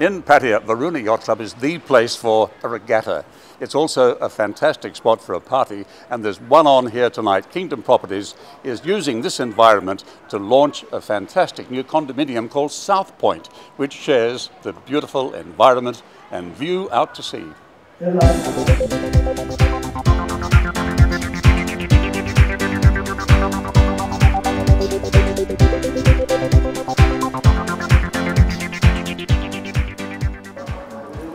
In Pattaya, Varuna Yacht Club is the place for a regatta. It's also a fantastic spot for a party, and there's one on here tonight. Kingdom Properties is using this environment to launch a fantastic new condominium called Southpoint, which shares the beautiful environment and view out to sea.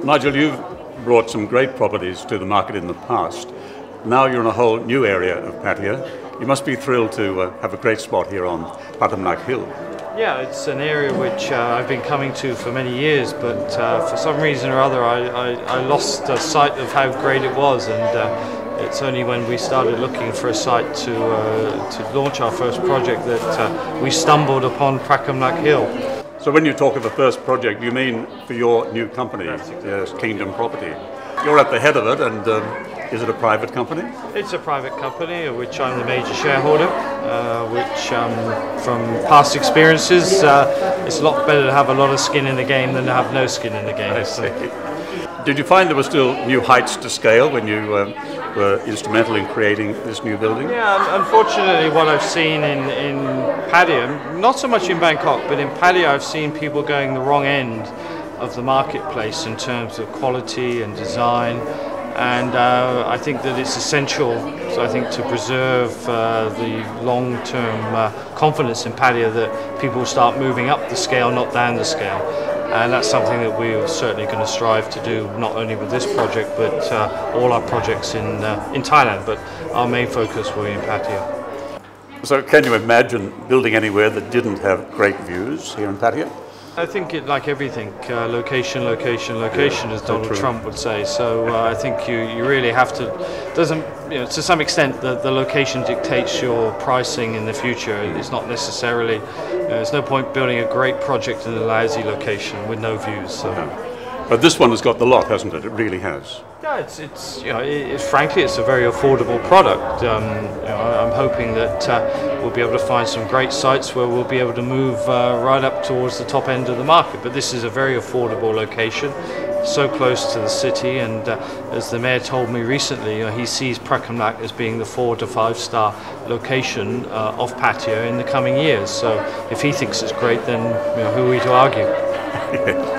Nigel, you've brought some great properties to the market in the past. Now you're in a whole new area of Pattaya. You must be thrilled to uh, have a great spot here on Pratumnak Hill. Yeah, it's an area which uh, I've been coming to for many years, but uh, for some reason or other I, I, I lost sight of how great it was and uh, it's only when we started looking for a site to, uh, to launch our first project that uh, we stumbled upon Pratumnak Hill. So when you talk of the first project, you mean for your new company, yes, Kingdom Property. You're at the head of it, and um, is it a private company? It's a private company, of which I'm the major shareholder. Uh, which, um, from past experiences, uh, it's a lot better to have a lot of skin in the game than to have no skin in the game. I see. Did you find there were still new heights to scale when you um, were instrumental in creating this new building? Yeah, unfortunately, what I've seen in, in Pattaya, not so much in Bangkok, but in Pattaya, I've seen people going the wrong end of the marketplace in terms of quality and design. And uh, I think that it's essential, so I think, to preserve uh, the long-term uh, confidence in Pattaya that people start moving up the scale, not down the scale and that's something that we're certainly going to strive to do not only with this project but uh, all our projects in uh, in Thailand but our main focus will be in Pattaya. So can you imagine building anywhere that didn't have great views here in Pattaya? I think it, like everything, uh, location, location, location, yeah, as Donald so Trump would say. So uh, I think you, you really have to. Doesn't you know, to some extent the, the location dictates your pricing in the future. It's not necessarily. Uh, there's no point building a great project in a lousy location with no views. So. No. But this one has got the lot, hasn't it? It really has. Yeah, it's, it's you know, it, frankly, it's a very affordable product. Um, you know, I'm hoping that uh, we'll be able to find some great sites where we'll be able to move uh, right up towards the top end of the market. But this is a very affordable location, so close to the city. And uh, as the mayor told me recently, you know, he sees Pratumnak as being the four to five star location uh, of Pattaya in the coming years. So if he thinks it's great, then you know, who are we to argue?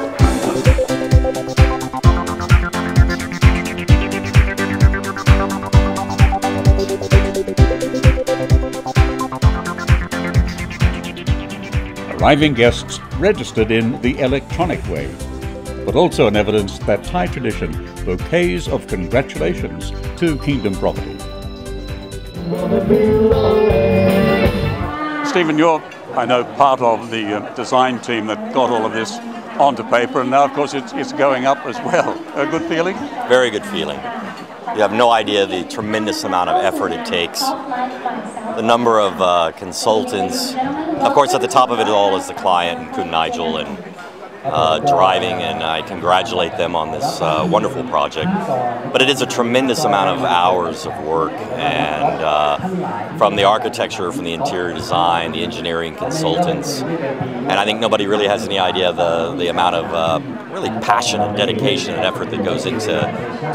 arriving guests registered in the electronic way, but also an evidence that Thai tradition bouquets of congratulations to Kingdom Property. Stephen, you're, I know, part of the uh, design team that got all of this onto paper, and now, of course, it's, it's going up as well. A good feeling? Very good feeling. You have no idea the tremendous amount of effort it takes, the number of uh, consultants, of course, at the top of it all is the client Kun Nigel and uh, driving, and I congratulate them on this uh, wonderful project. But it is a tremendous amount of hours of work, and uh, from the architecture, from the interior design, the engineering consultants, and I think nobody really has any idea the the amount of uh, really passion and dedication and effort that goes into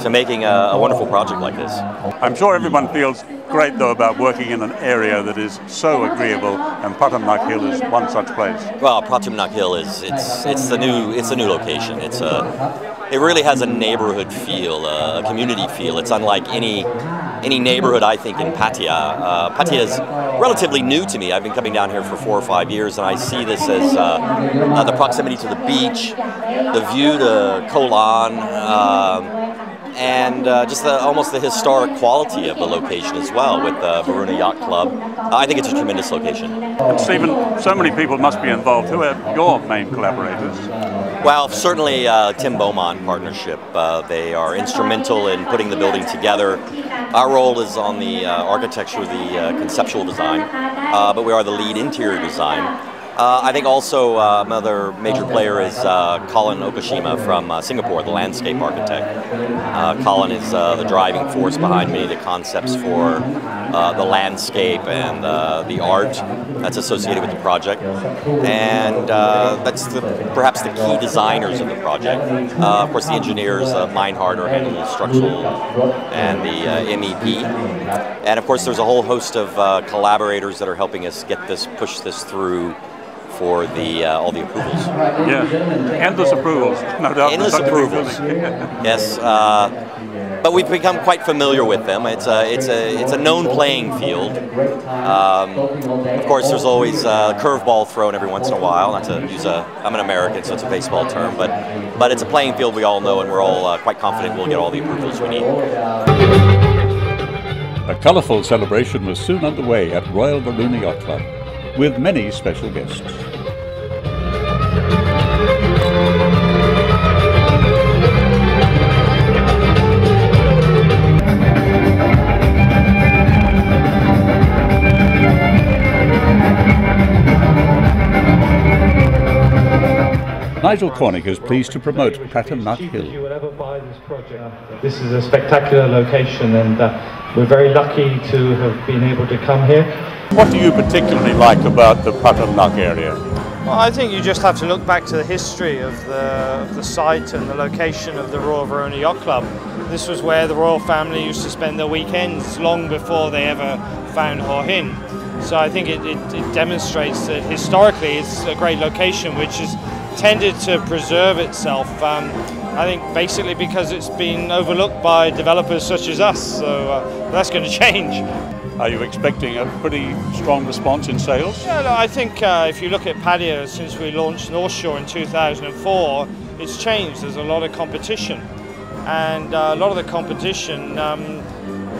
to making a, a wonderful project like this. I'm sure everyone feels great though about working in an area that is so agreeable, and Pratumnak Hill is one such place. Well, Pratumnak Hill is it's it's the new it's a new location. It's a it really has a neighborhood feel, a community feel. It's unlike any any neighborhood I think in Pattaya. Uh, Pattaya is relatively new to me. I've been coming down here for four or five years, and I see this as uh, uh, the proximity to the beach, the view to Koh Larn. Um, and uh, just the, almost the historic quality of the location as well with the Varuna Yacht Club. I think it's a tremendous location. And Stephen, so many people must be involved. Who are your main collaborators? Well, certainly uh, Tim Beaumont Partnership. Uh, they are instrumental in putting the building together. Our role is on the uh, architecture, the uh, conceptual design, uh, but we are the lead interior design. Uh, I think also uh, another major player is uh, Colin Okashima from uh, Singapore, the landscape architect. Uh, Colin is uh, the driving force behind many of the concepts for the landscape and the art that's associated with the project. And that's the, perhaps the key designers of the project. of course, the engineers, uh, Meinhardt, are handling the structural and the MEP. And of course, there's a whole host of collaborators that are helping us get this, push this through for the uh, all the approvals. Yeah, endless approvals, no doubt. Endless approvals. yes, uh, but we've become quite familiar with them. It's a it's a it's a known playing field. Um, of course, there's always a curveball thrown every once in a while. Not to use a I'm an American, so it's a baseball term, but but it's a playing field we all know, and we're all uh, quite confident we'll get all the approvals we need. A colourful celebration was soon underway at Royal Varuna Yacht Club, with many special guests. Nigel Cornick is pleased to promote Pratumnak Hill. This is a spectacular location and uh, we're very lucky to have been able to come here. What do you particularly like about the Pratumnak area? Well, I think you just have to look back to the history of the, of the site and the location of the Royal Varuna Yacht Club. This was where the royal family used to spend their weekends long before they ever found Hua Hin. So I think it, it, it demonstrates that historically it's a great location which is tended to preserve itself. Um, I think basically because it's been overlooked by developers such as us, so uh, that's going to change. Are you expecting a pretty strong response in sales? Yeah, no, I think uh, if you look at Pattaya since we launched North Shore in 2004, it's changed. There's a lot of competition, and uh, a lot of the competition um,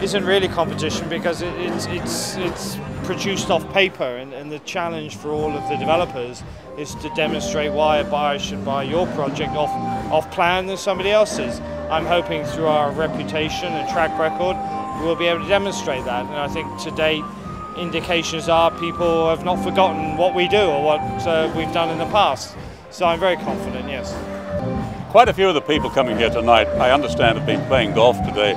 isn't really competition because it, it's it's it's produced off paper, and, and, the challenge for all of the developers is to demonstrate why a buyer should buy your project off, off plan than somebody else's. I'm hoping through our reputation and track record, we'll be able to demonstrate that. And I think to date, indications are people have not forgotten what we do or what uh, we've done in the past. So I'm very confident, yes. Quite a few of the people coming here tonight, I understand, have been playing golf today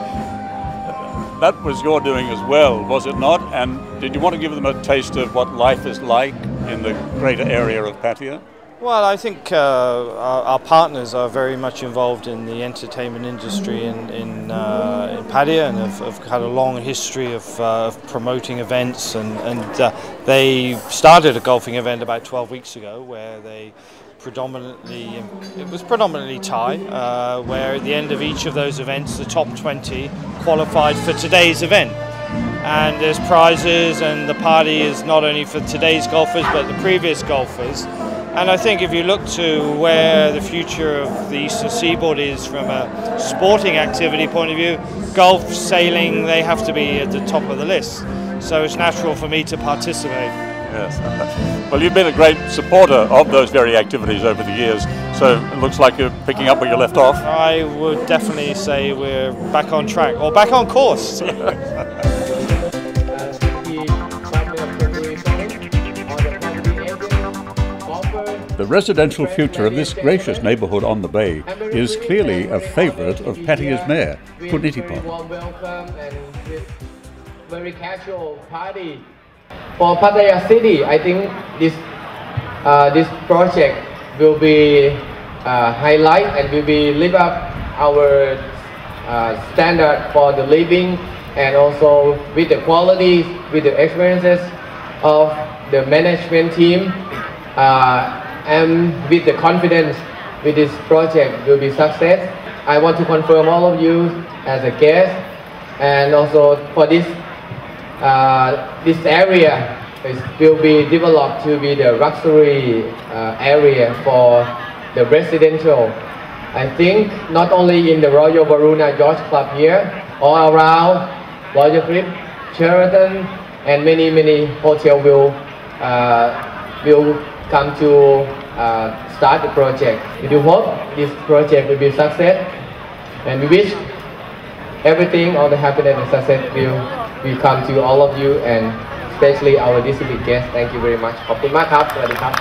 that was your doing as well, was it not? And did you want to give them a taste of what life is like in the greater area of Pattaya? Well, I think uh, our, our, partners are very much involved in the entertainment industry in, in, uh, in and have, have, had a long history of, uh, of promoting events. And, and uh, they started a golfing event about 12 weeks ago where they predominantly, it was predominantly Thai, uh, where at the end of each of those events, the top 20 qualified for today's event. And there's prizes, and the party is not only for today's golfers, but the previous golfers. And I think if you look to where the future of the Eastern Seaboard is from a sporting activity point of view, golf, sailing, they have to be at the top of the list. So it's natural for me to participate. Yes. Well, you've been a great supporter of those very activities over the years, so it looks like you're picking up where you left off. I would definitely say we're back on track, or back on course. The residential future of this gracious neighbourhood on the bay is clearly a favourite of Pattaya's mayor, Punitipon. Very casual party for Pattaya City, I think this uh, this project will be uh, highlight and will be live up our uh, standard for the living and also with the qualities, with the experiences of the management team uh, and with the confidence with this project will be success. I want to confirm all of you as a guest and also for this uh, this area is, will be developed to be the luxury uh, area for the residential. I think not only in the Royal Varuna Yacht Club here, all around Royal Caribbean, Sheraton, and many many hotels will uh, will come to uh, start the project. We do hope this project will be success, and we wish everything, all the happiness and success will will come to all of you and especially our distinguished guests. Thank you very much. ขอบคุณมากครับสวัสดีครับ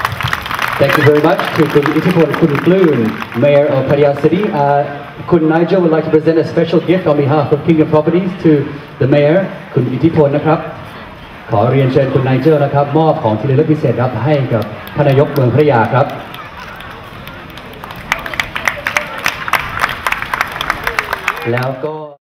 Thank you very much to Kun Itipon Kun Bloom, Mayor of Pattaya City. Uh, Kun Nigel would like to present a special gift on behalf of Kingdom Properties to the Mayor, Kun Itipon นะครับ ขอเรียนเชิญคุณไนเจลนะครับ มอบของที่ระลึกพิเศษครับให้กับท่านนายกเมืองพัทยาครับ แล้วก็